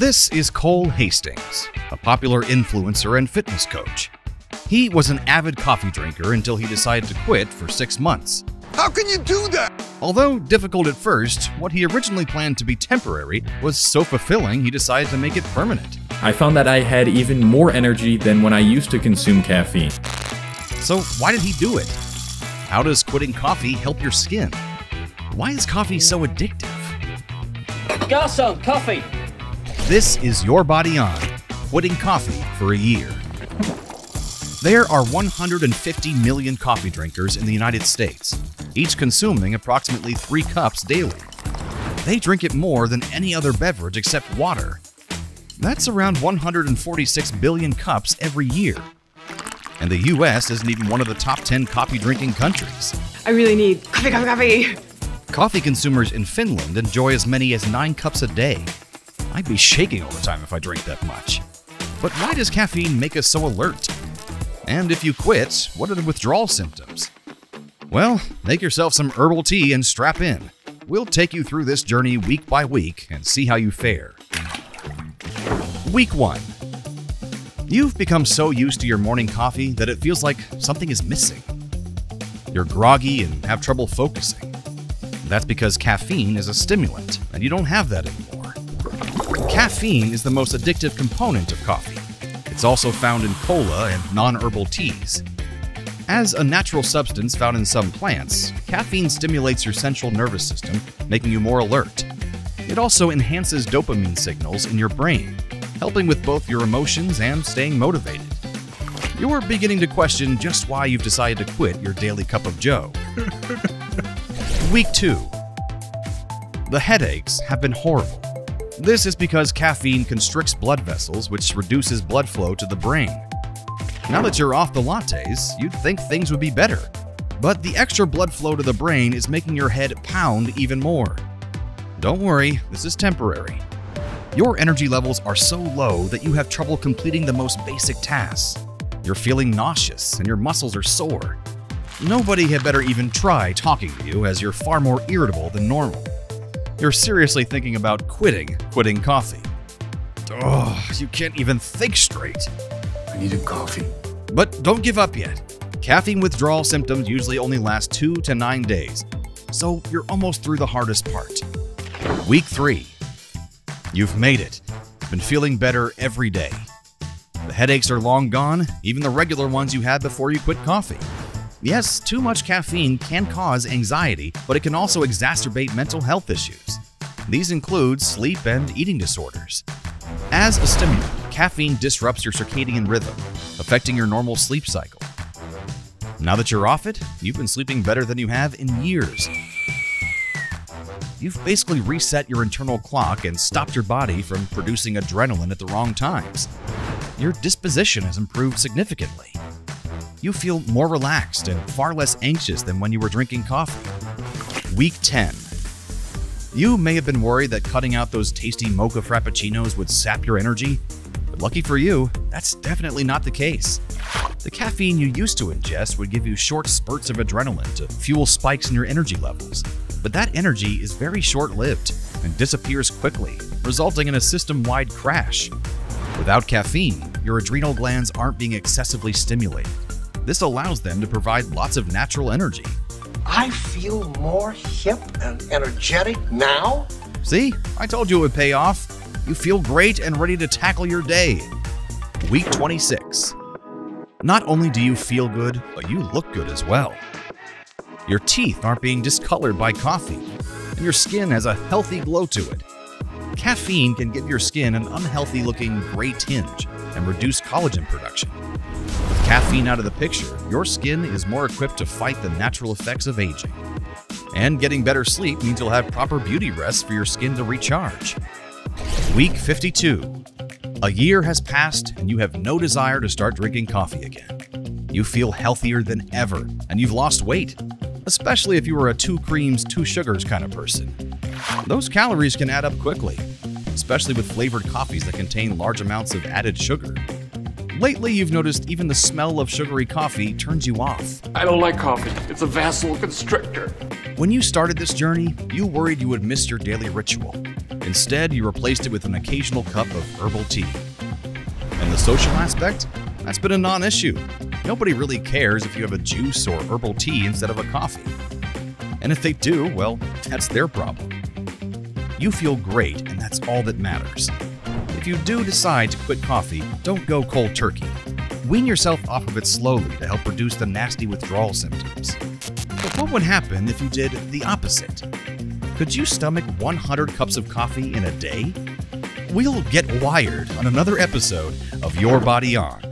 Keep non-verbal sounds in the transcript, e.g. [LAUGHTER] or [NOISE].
This is Cole Hastings, a popular influencer and fitness coach. He was an avid coffee drinker until he decided to quit for six months. How can you do that? Although difficult at first, what he originally planned to be temporary was so fulfilling he decided to make it permanent. I found that I had even more energy than when I used to consume caffeine. So, why did he do it? How does quitting coffee help your skin? Why is coffee so addictive? Garçon, coffee! This is Your Body On, quitting coffee for a year. There are 150 million coffee drinkers in the United States, each consuming approximately three cups daily. They drink it more than any other beverage except water. That's around 146 billion cups every year. And the US isn't even one of the top 10 coffee drinking countries. I really need coffee, coffee, coffee. Coffee consumers in Finland enjoy as many as 9 cups a day. I'd be shaking all the time if I drank that much. But why does caffeine make us so alert? And if you quit, what are the withdrawal symptoms? Well, make yourself some herbal tea and strap in. We'll take you through this journey week by week and see how you fare. Week 1 You've become so used to your morning coffee that it feels like something is missing. You're groggy and have trouble focusing. That's because caffeine is a stimulant, and you don't have that anymore. Caffeine is the most addictive component of coffee. It's also found in cola and non herbal teas. As a natural substance found in some plants, caffeine stimulates your central nervous system, making you more alert. It also enhances dopamine signals in your brain, helping with both your emotions and staying motivated. You're beginning to question just why you've decided to quit your daily cup of joe. [LAUGHS] Week 2 The headaches have been horrible. This is because caffeine constricts blood vessels, which reduces blood flow to the brain. Now that you're off the lattes, you'd think things would be better. But the extra blood flow to the brain is making your head pound even more. Don't worry, this is temporary. Your energy levels are so low that you have trouble completing the most basic tasks. You're feeling nauseous and your muscles are sore. Nobody had better even try talking to you as you're far more irritable than normal. You're seriously thinking about quitting, quitting coffee. Oh, you can't even think straight. I need a coffee. But don't give up yet. Caffeine withdrawal symptoms usually only last two to nine days, so you're almost through the hardest part. Week 3. You've made it. Been feeling better every day. The headaches are long gone, even the regular ones you had before you quit coffee. Yes, too much caffeine can cause anxiety, but it can also exacerbate mental health issues. These include sleep and eating disorders. As a stimulant, caffeine disrupts your circadian rhythm, affecting your normal sleep cycle. Now that you're off it, you've been sleeping better than you have in years. You've basically reset your internal clock and stopped your body from producing adrenaline at the wrong times. Your disposition has improved significantly. You feel more relaxed and far less anxious than when you were drinking coffee. Week 10. You may have been worried that cutting out those tasty mocha frappuccinos would sap your energy, but lucky for you, that's definitely not the case. The caffeine you used to ingest would give you short spurts of adrenaline to fuel spikes in your energy levels, but that energy is very short lived and disappears quickly, resulting in a system wide crash. Without caffeine, your adrenal glands aren't being excessively stimulated. This allows them to provide lots of natural energy. I feel more hip and energetic now. See, I told you it would pay off. You feel great and ready to tackle your day. Week 26. Not only do you feel good, but you look good as well. Your teeth aren't being discolored by coffee, and your skin has a healthy glow to it. Caffeine can give your skin an unhealthy looking gray tinge and reduce collagen production. With caffeine out of the picture, your skin is more equipped to fight the natural effects of aging. And getting better sleep means you'll have proper beauty rest for your skin to recharge. Week 52. A year has passed and you have no desire to start drinking coffee again. You feel healthier than ever and you've lost weight, especially if you were a two creams, two sugars kind of person. Those calories can add up quickly, especially with flavored coffees that contain large amounts of added sugar. Lately, you've noticed even the smell of sugary coffee turns you off. I don't like coffee. It's a vasoconstrictor. When you started this journey, you worried you would miss your daily ritual. Instead, you replaced it with an occasional cup of herbal tea. And the social aspect? That's been a non issue. Nobody really cares if you have a juice or herbal tea instead of a coffee. And if they do, well, that's their problem. You feel great, and that's all that matters. If you do decide to quit coffee, don't go cold turkey. Wean yourself off of it slowly to help reduce the nasty withdrawal symptoms. But what would happen if you did the opposite? Could you stomach 100 cups of coffee in a day? We'll get wired on another episode of Your Body On.